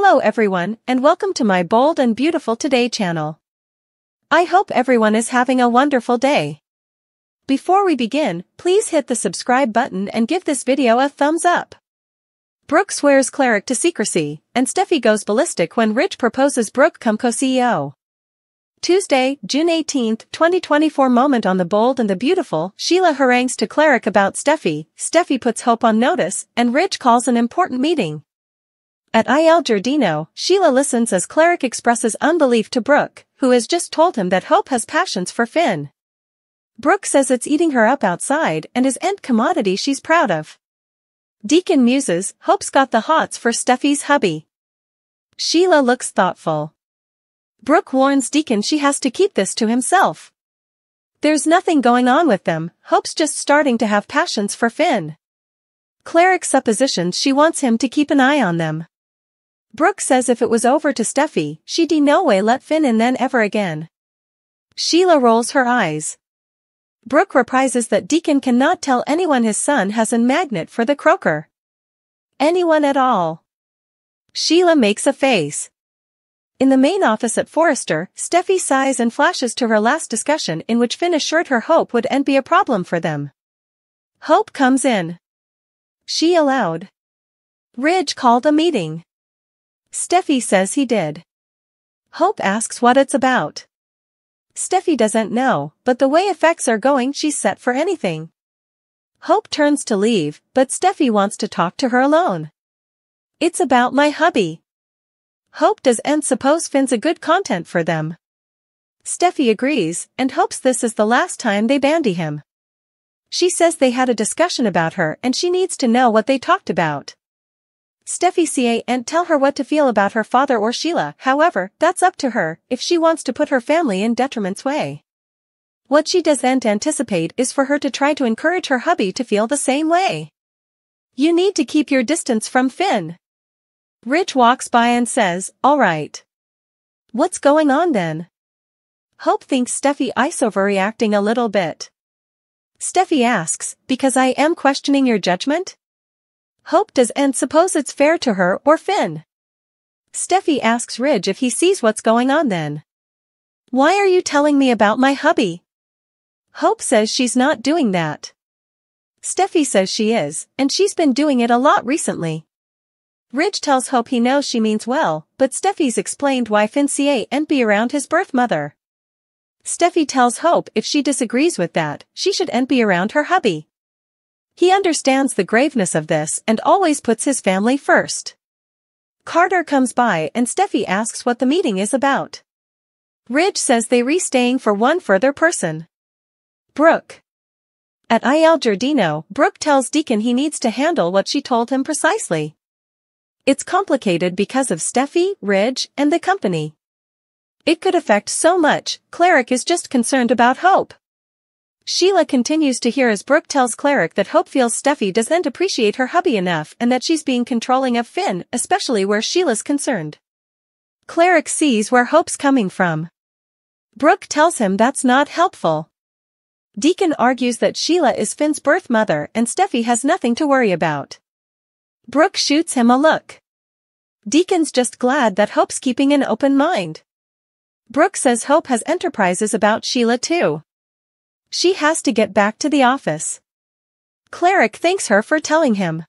Hello everyone and welcome to my Bold and Beautiful Today channel. I hope everyone is having a wonderful day. Before we begin, please hit the subscribe button and give this video a thumbs up. Brooke swears cleric to secrecy, and Steffy goes ballistic when Rich proposes Brooke come co-CEO. Tuesday, June 18, 2024 moment on the bold and the beautiful, Sheila harangues to Cleric about Steffy, Steffy puts Hope on notice, and Rich calls an important meeting. At Il Giardino, Sheila listens as Clark expresses unbelief to Brooke, who has just told him that Hope has passions for Finn. Brooke says it's eating her up outside and is end commodity she's proud of. Deacon muses, Hope's got the hots for Steffy's hubby. Sheila looks thoughtful. Brooke warns Deacon she has to keep this to himself. There's nothing going on with them, Hope's just starting to have passions for Finn. Clark suppositions she wants him to keep an eye on them. Brooke says if it was over to Steffy, she'd no way let Finn in then ever again. Sheila rolls her eyes. Brooke reprises that Deacon cannot tell anyone his son has a magnet for the croaker. Anyone at all. Sheila makes a face. In the main office at Forrester, Steffy sighs and flashes to her last discussion in which Finn assured her Hope would end be a problem for them. Hope comes in. She allowed. Ridge called a meeting. Steffy says he did. Hope asks what it's about. Steffy doesn't know, but the way effects are going she's set for anything. Hope turns to leave, but Steffy wants to talk to her alone. It's about my hubby. Hope does and suppose Finn's a good content for them. Steffi agrees, and hopes this is the last time they bandy him. She says they had a discussion about her and she needs to know what they talked about. Steffy ca and tell her what to feel about her father or Sheila, however, that's up to her, if she wants to put her family in detriment's way. What she doesn't anticipate is for her to try to encourage her hubby to feel the same way. You need to keep your distance from Finn. Ridge walks by and says, alright. What's going on then? Hope thinks Steffy is overreacting a little bit. Steffy asks, because I am questioning your judgment? Hope does and suppose it's fair to her or Finn. Steffy asks Ridge if he sees what's going on then. Why are you telling me about my hubby? Hope says she's not doing that. Steffy says she is, and she's been doing it a lot recently. Ridge tells Hope he knows she means well, but Steffy's explained why Fincia and be around his birth mother. Steffy tells Hope if she disagrees with that, she should and be around her hubby. He understands the graveness of this and always puts his family first. Carter comes by and Steffy asks what the meeting is about. Ridge says they re-staying for one further person. Brooke. At Il Giardino, Brooke tells Deacon he needs to handle what she told him precisely. It's complicated because of Steffy, Ridge, and the company. It could affect so much, Clark is just concerned about Hope. Sheila continues to hear as Brooke tells Clark that Hope feels Steffy doesn't appreciate her hubby enough and that she's being controlling of Finn, especially where Sheila's concerned. Clark sees where Hope's coming from. Brooke tells him that's not helpful. Deacon argues that Sheila is Finn's birth mother and Steffy has nothing to worry about. Brooke shoots him a look. Deacon's just glad that Hope's keeping an open mind. Brooke says Hope has enterprises about Sheila too. She has to get back to the office. Clark thanks her for telling him.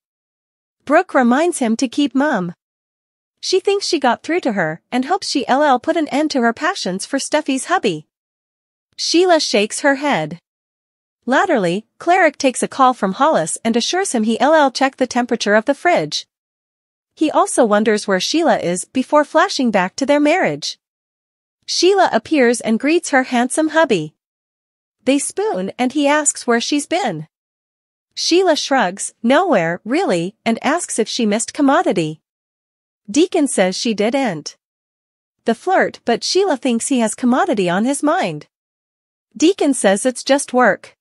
Brooke reminds him to keep mum. She thinks she got through to her and hopes she LL put an end to her passions for Steffy's hubby. Sheila shakes her head. Latterly, Clark takes a call from Hollis and assures him he LL checked the temperature of the fridge. He also wonders where Sheila is before flashing back to their marriage. Sheila appears and greets her handsome hubby. They spoon and he asks where she's been. Sheila shrugs, nowhere, really, and asks if she missed commodity. Deacon says she didn't. The flirt but Sheila thinks he has commodity on his mind. Deacon says it's just work.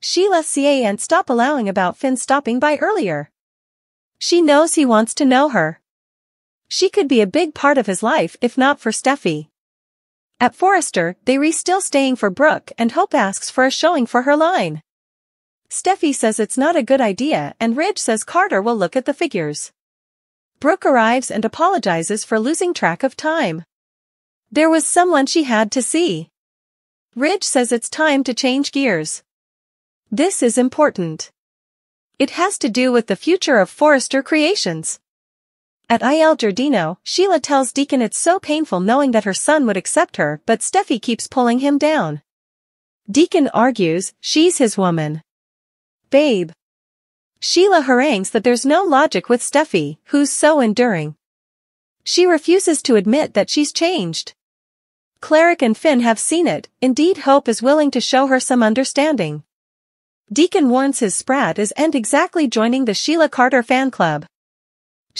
Sheila ca and stop allowing about Finn stopping by earlier. She knows he wants to know her. She could be a big part of his life if not for Steffy. At Forrester, they re still staying for Brooke and Hope asks for a showing for her line. Steffy says it's not a good idea and Ridge says Carter will look at the figures. Brooke arrives and apologizes for losing track of time. There was someone she had to see. Ridge says it's time to change gears. This is important. It has to do with the future of Forrester Creations. At Il Giardino, Sheila tells Deacon it's so painful knowing that her son would accept her but Steffy keeps pulling him down. Deacon argues, she's his woman. Babe. Sheila harangues that there's no logic with Steffy, who's so enduring. She refuses to admit that she's changed. Clarke and Finn have seen it, indeed Hope is willing to show her some understanding. Deacon warns his sprat is end exactly joining the Sheila Carter fan club.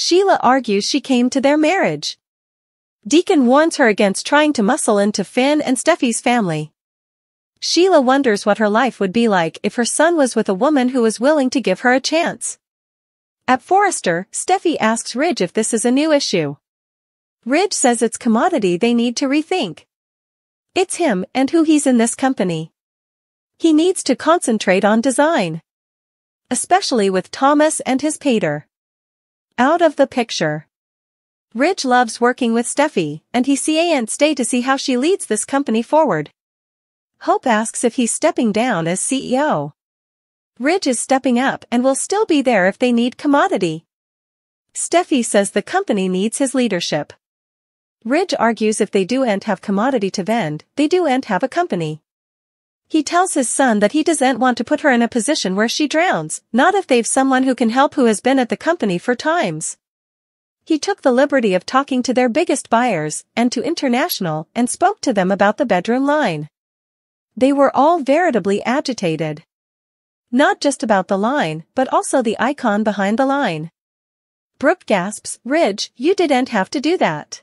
Sheila argues she came to their marriage. Deacon warns her against trying to muscle into Finn and Steffy's family. Sheila wonders what her life would be like if her son was with a woman who was willing to give her a chance. At Forrester, Steffy asks Ridge if this is a new issue. Ridge says it's commodity they need to rethink. It's him and who he's in this company. He needs to concentrate on design. Especially with Thomas and his pater. Out of the picture. Ridge loves working with Steffy, and he can't stay to see how she leads this company forward. Hope asks if he's stepping down as CEO. Ridge is stepping up and will still be there if they need commodity. Steffy says the company needs his leadership. Ridge argues if they do and have commodity to vend, they do and have a company. He tells his son that he doesn't want to put her in a position where she drowns, not if they've someone who can help who has been at the company for times. He took the liberty of talking to their biggest buyers and to International and spoke to them about the bedroom line. They were all veritably agitated. Not just about the line, but also the icon behind the line. Brooke gasps, Ridge, you didn't have to do that.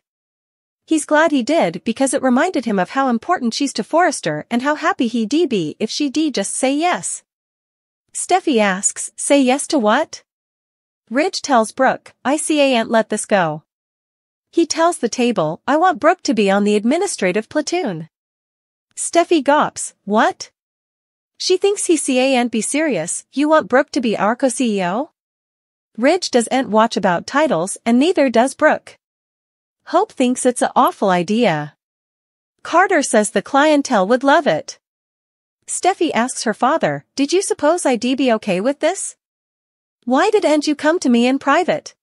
He's glad he did because it reminded him of how important she's to Forrester and how happy he'd be if she'd just say yes. Steffy asks, say yes to what? Ridge tells Brooke, I can't let this go. He tells the table, I want Brooke to be on the administrative platoon. Steffy gops, what? She thinks he can't be serious, you want Brooke to be our co-CEO? Ridge doesn't watch about titles and neither does Brooke. Hope thinks it's a awful idea. Carter says the clientele would love it. Steffy asks her father, did you suppose I'd be okay with this? Why didn't you come to me in private?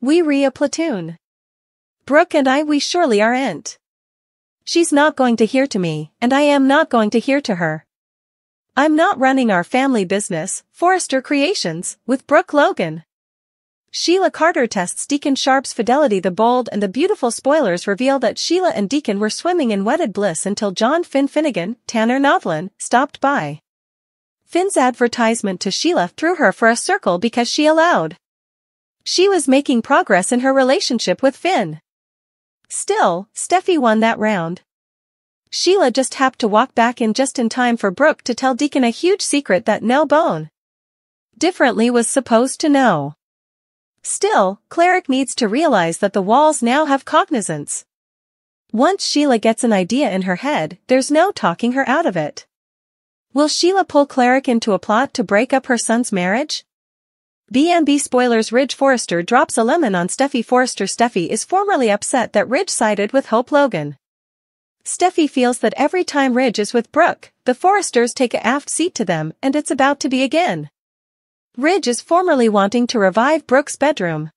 We re a platoon. Brooke and I we surely aren't. She's not going to hear to me, and I am not going to hear to her. I'm not running our family business, Forrester Creations, with Brooke Logan. Sheila Carter tests Deacon Sharpe's fidelity The bold and the beautiful spoilers reveal that Sheila and Deacon were swimming in wedded bliss until John Finn Finnegan, Tanner Novlan, stopped by. Finn's advertisement to Sheila threw her for a circle because she allowed. She was making progress in her relationship with Finn. Still, Steffy won that round. Sheila just happened to walk back in just in time for Brooke to tell Deacon a huge secret that no bone differently was supposed to know. Still, Cleric needs to realize that the walls now have cognizance. Once Sheila gets an idea in her head, there's no talking her out of it. Will Sheila pull Cleric into a plot to break up her son's marriage? BNB spoilers Ridge Forrester drops a lemon on Steffy Forrester Steffy is formerly upset that Ridge sided with Hope Logan. Steffy feels that every time Ridge is with Brooke, the Forresters take a aft seat to them and it's about to be again. Ridge is formerly wanting to revive Brooke's bedroom.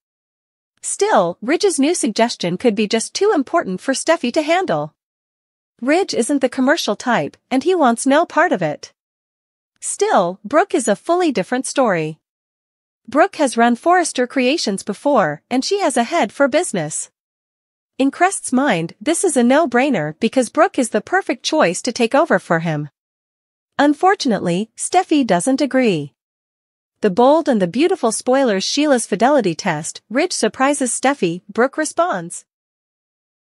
Still, Ridge's new suggestion could be just too important for Steffy to handle. Ridge isn't the commercial type, and he wants no part of it. Still, Brooke is a fully different story. Brooke has run Forrester Creations before, and she has a head for business. In Crest's mind, this is a no-brainer because Brooke is the perfect choice to take over for him. Unfortunately, Steffy doesn't agree. The bold and the beautiful spoilers Sheila's fidelity test, Rich surprises Steffy, Brooke responds.